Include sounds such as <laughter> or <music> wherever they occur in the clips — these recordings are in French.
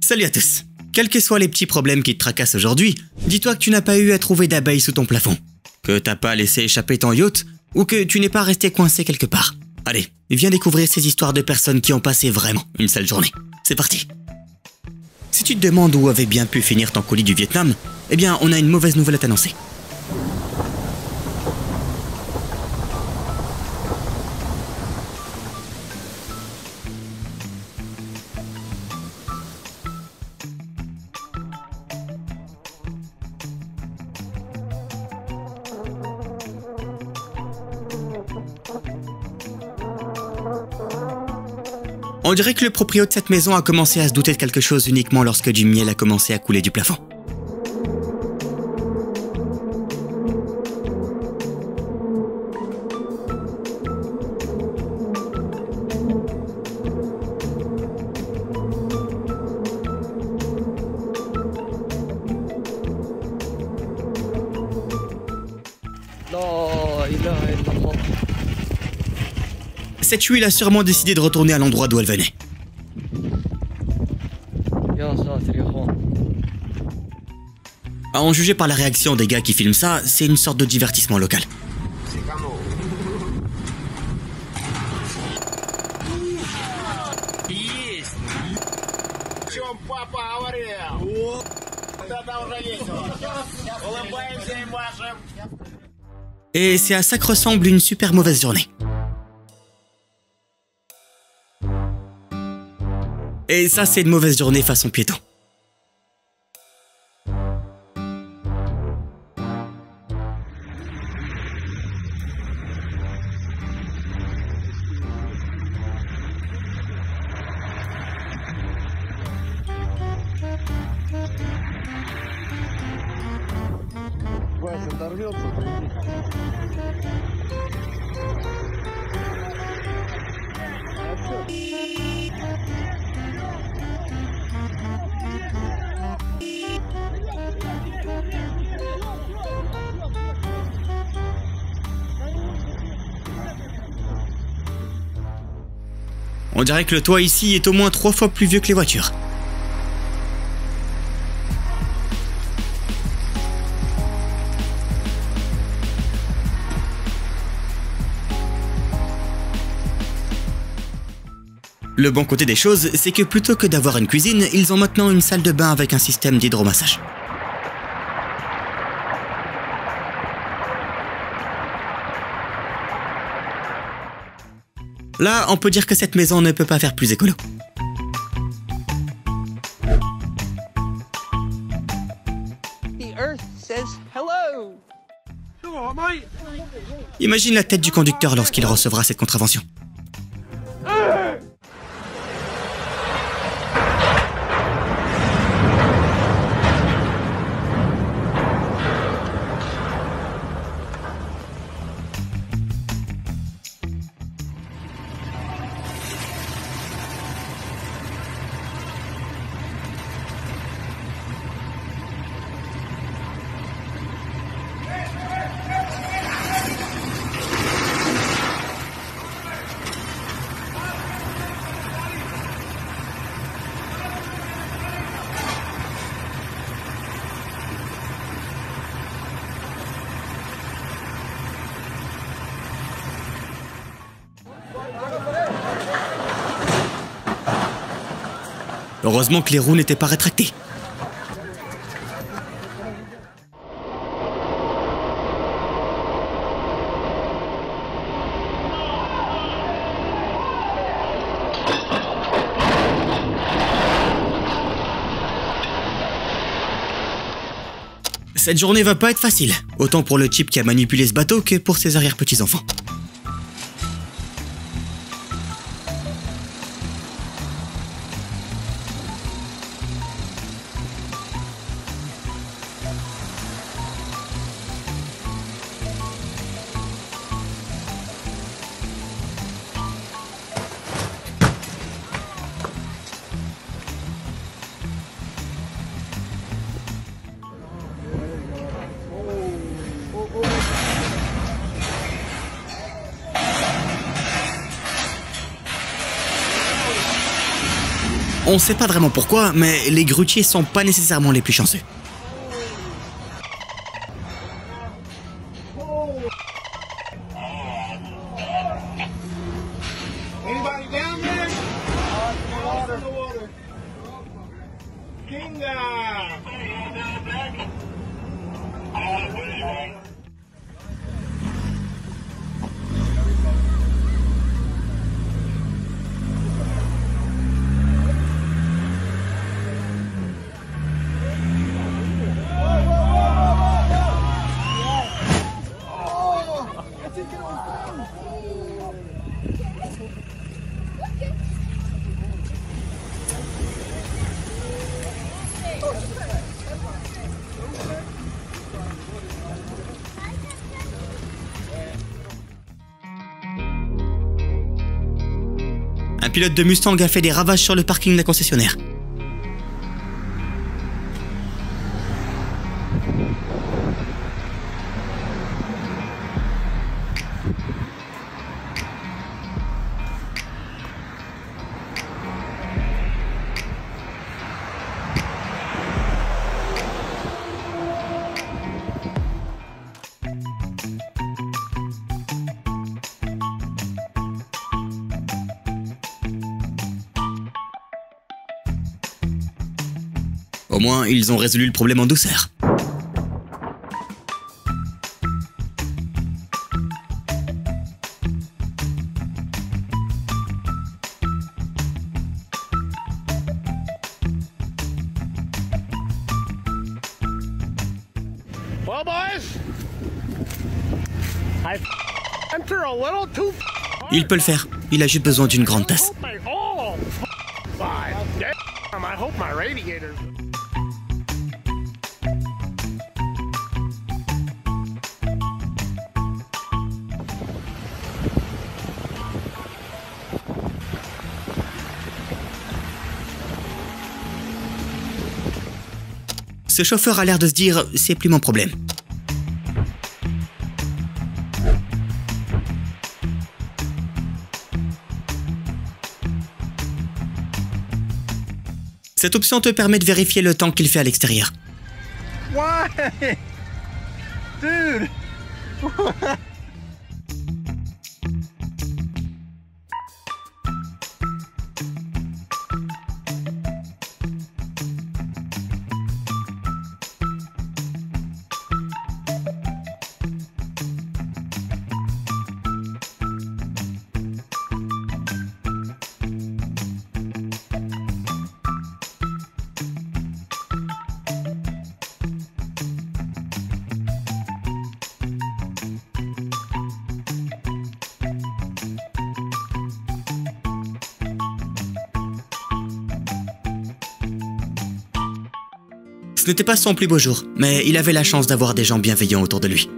Salut à tous Quels que soient les petits problèmes qui te tracassent aujourd'hui, dis-toi que tu n'as pas eu à trouver d'abeilles sous ton plafond, que t'as pas laissé échapper ton yacht, ou que tu n'es pas resté coincé quelque part. Allez, viens découvrir ces histoires de personnes qui ont passé vraiment une sale journée. C'est parti Si tu te demandes où avait bien pu finir ton colis du Vietnam, eh bien on a une mauvaise nouvelle à t'annoncer. On dirait que le proprio de cette maison a commencé à se douter de quelque chose uniquement lorsque du miel a commencé à couler du plafond. Cette huile a sûrement décidé de retourner à l'endroit d'où elle venait. À en juger par la réaction des gars qui filment ça, c'est une sorte de divertissement local. Et c'est à ça que ressemble une super mauvaise journée. Et ça, c'est une mauvaise journée façon piéton. On dirait que le toit ici est au moins trois fois plus vieux que les voitures. Le bon côté des choses, c'est que plutôt que d'avoir une cuisine, ils ont maintenant une salle de bain avec un système d'hydromassage. Là, on peut dire que cette maison ne peut pas faire plus écolo. Imagine la tête du conducteur lorsqu'il recevra cette contravention. Heureusement que les roues n'étaient pas rétractées. Cette journée va pas être facile, autant pour le type qui a manipulé ce bateau que pour ses arrière-petits-enfants. On sait pas vraiment pourquoi, mais les grutiers sont pas nécessairement les plus chanceux. Pilote de Mustang a fait des ravages sur le parking la concessionnaire. Au moins, ils ont résolu le problème en douceur. Well, boys, I went through a little too. Il peut le faire. Il a juste besoin d'une grande tasse. I hope my. Ce chauffeur a l'air de se dire c'est plus mon problème. Cette option te permet de vérifier le temps qu'il fait à l'extérieur. <laughs> <laughs> Ce n'était pas son plus beau jour, mais il avait la chance d'avoir des gens bienveillants autour de lui.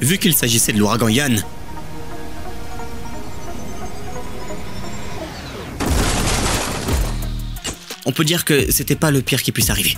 Vu qu'il s'agissait de l'ouragan Yann, on peut dire que c'était pas le pire qui puisse arriver.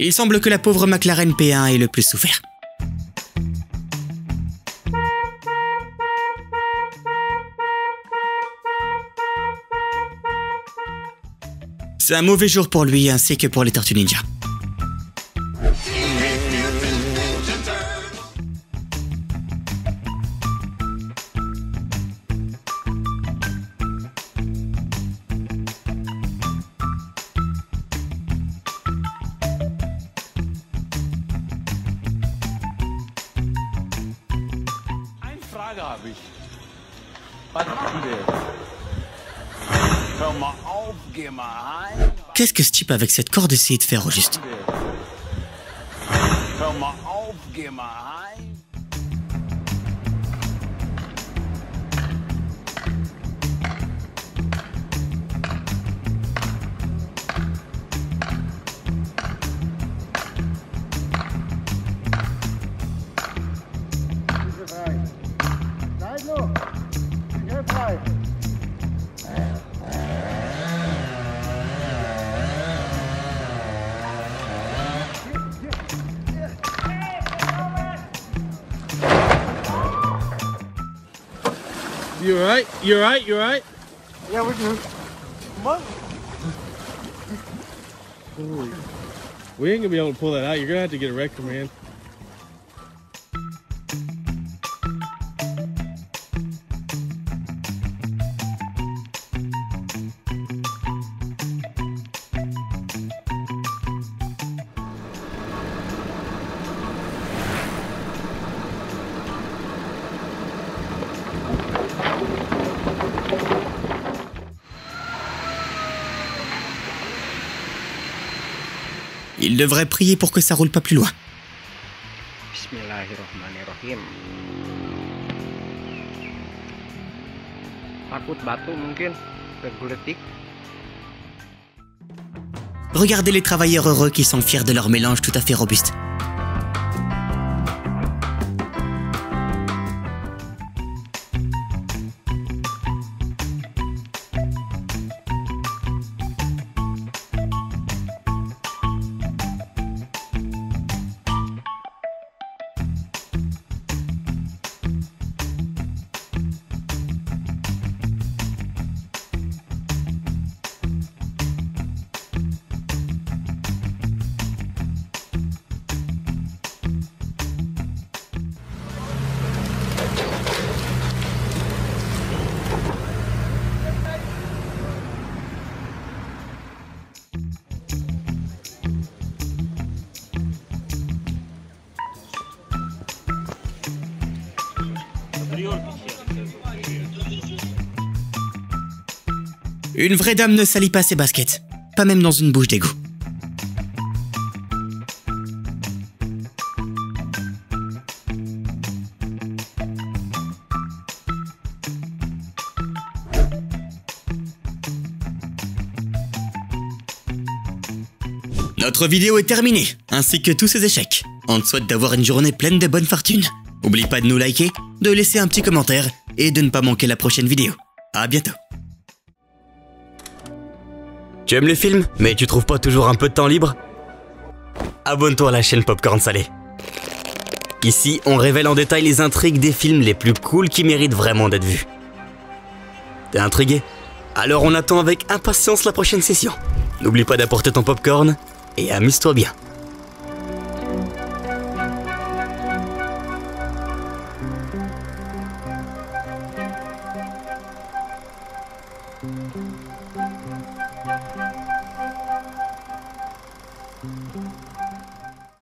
Il semble que la pauvre McLaren P1 ait le plus souffert. C'est un mauvais jour pour lui ainsi que pour les Tortues Ninja. Qu'est-ce que ce type avec cette corde essayait de faire au juste? You alright? You alright? You alright? Yeah, we're good. We ain't gonna be able to pull that out. You're gonna have to get a rector, man. Il devrait prier pour que ça roule pas plus loin. Bismillahirrahmanirrahim. Takut batu mungkin bergeletik. Regardez les travailleurs heureux qui sont fiers de leur mélange tout à fait robuste. Une vraie dame ne salit pas ses baskets, pas même dans une bouche d'égout. Notre vidéo est terminée, ainsi que tous ses échecs. On te souhaite d'avoir une journée pleine de bonne fortune. Oublie pas de nous liker, de laisser un petit commentaire et de ne pas manquer la prochaine vidéo. À bientôt. Tu aimes les films, mais tu trouves pas toujours un peu de temps libre? Abonne-toi à la chaîne Popcorn Salé. Ici, on révèle en détail les intrigues des films les plus cools qui méritent vraiment d'être vus. T'es intrigué? Alors on attend avec impatience la prochaine session. N'oublie pas d'apporter ton popcorn et amuse-toi bien.